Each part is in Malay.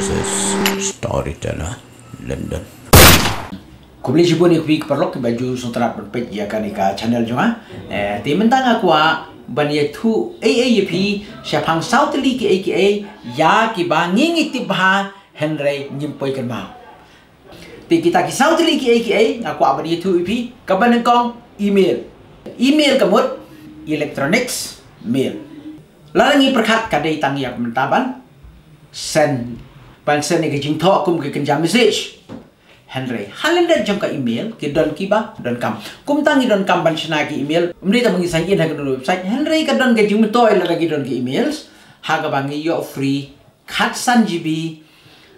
This is Storyteller London. Ku boleh jumpa ni kuih perlok baju sutra berpek ya kan ika channel juga. Eh, ti mentang aku a ban ye tu AAP syapang South League AKA ya ki ba ngingi ti ba Henry nyimpoi kan mau. Ti kita ki South League AKA aku ban ye tu EP ka ban kong email. Email kamut electronics mail. Larangi perkat kadai tangi aku mentaban send send ni ke jing thok kum ke kenjam message. Henry. Halenda jom ka email ke don kiba don kam. Kum tangi don kam ban shna ki email. Umri ta bangi sai yin ha ka don website. Henry ka don ke jing toy la lagi don ki emails. Ha bangi yo free kat san GB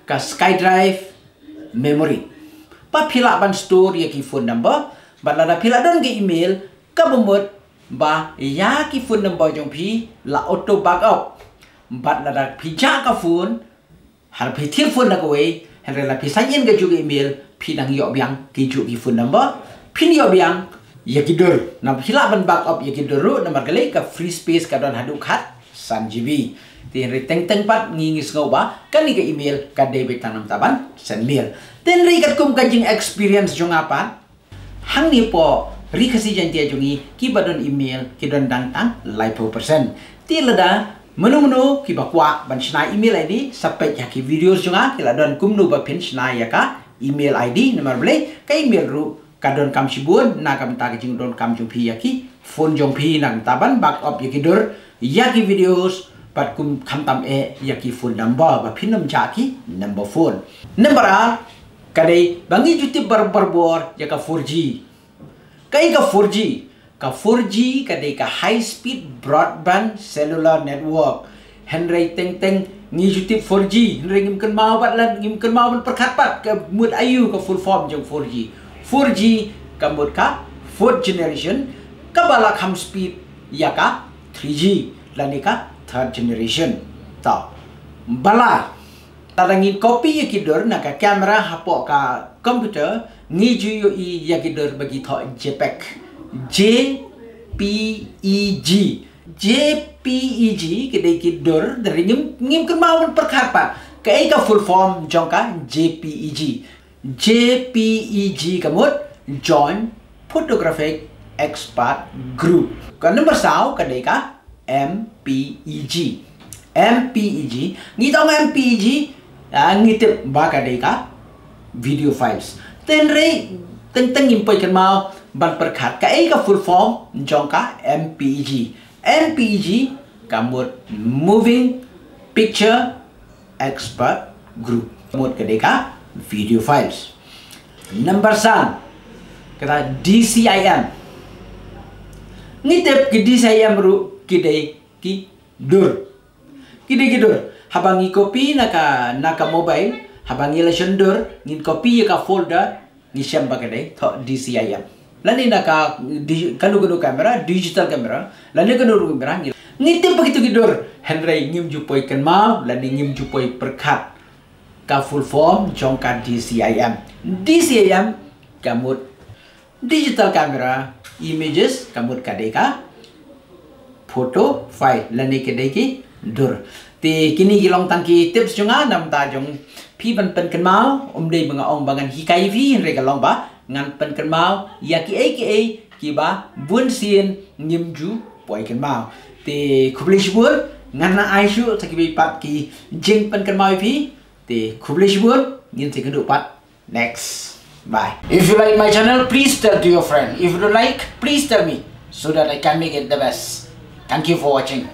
ka SkyDrive memory. Pa pila ban store ya ki phone number. Ban la pila don ke email ka bumut ba ya ki phone number jong pi la auto backup. Bat la da ka phone. Har pi telefon na wei. Henry la pisah yin ke juga email pi nang yok biang ki ju ki phone number pin yok biang ya ki dur. Na hila ban backup ya ki dur nomor kali ka free space ka don hadu khat san GB ti Henry teng teng pat ngingis ngau ba kan ni ke email ka debit tanam taban sen mail. Ten ri kat kum kanjing experience jong apa hang ni po ri kasi jan tia jongi ki email ki don dang tang lai percent. Ti lada Menu-menu ki bakwa ban email ID sampai ya ki video juga kila don kumnu ba pin shna ya ka email ID nomor beli ka email ru ka don kam shibun na kam ta jing don kam jung pi ya ki. Phone jong pi nang taban backup ya ki dur. Ya ki videos pat kum kam tam e ya ki phone number ba pin nam cha ki number phone. Number a kadai bangi juti bar bar bor ya ka 4G kai ka 4G ka 4G ka de ka high speed broadband cellular network. Henry teng teng ngi juti 4G Henry ngim kan mau bat lan ngim kan mau perkat pat ka mut ayu ka full form jong 4G 4G ka mut ka fourth generation ka bala kam speed ya ka 3G lan ka third generation. Ta bala Tadangin kopi ya kidur na ka kamera hapo ka komputer ngi ju yu i ya kidur bagi tho JPEG JPEG JPEG kedai kidur dari ngim ngim kemauan perkapa ke ka full form jongka JPEG JPEG kamut Joint Photographic Expert Group. Kan nomor sau kedai ka MPEG MPEG ni tau MPEG ngitip ba kedai ka video files. Tenre teng teng impoi kan mau ban perkat ka ai ka full form jong ka MPEG MPEG kamut moving picture expert group. Mut ka deka video files. Number san kata DCIM ngitep ki DCIM ru kidai ki dur. Kidai ki dur. Habangi kopi naka naka mobile habangi lesson dur ngin kopi ya ka folder ni syam bagade to DCIM Lalu nak kalau kena kamera digital kamera, lalu kena rumah kamera ni. Ngitim begitu gidur. Henry ngim jupoi kan mau, lalu ngim jupoi perkat. Ka full form jongka DCIM. DCIM kamu digital kamera images kamu kadeka foto file lalu kadeki dur. Ti kini gilong tangki tips juga nam ta jong pi ban pen kan mau om dei mga ong bangan hikai vi Henry kalong ba ngan pen kan mau ya ki aka ki ba bun sien ngim ju poi kan mau. Te kublish bun ngan na ai shu ta ki bi pat ki jing pen kan mau pi te kublish bun ngin te kan du pat. Next. Bye. If you like my channel please tell to your friend. If you don't like please tell me so that i can make it the best. Thank you for watching